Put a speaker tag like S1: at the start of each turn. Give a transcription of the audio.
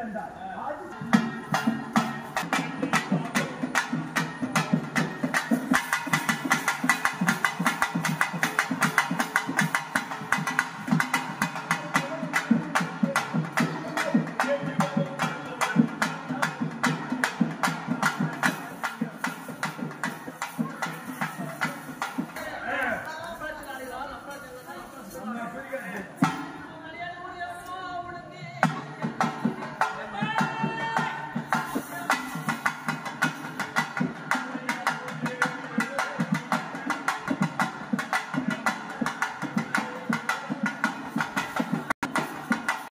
S1: வேண்டாம் ஆதி